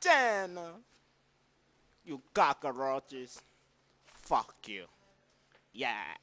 Tony Montana. You cockroaches. Fuck you. Yeah.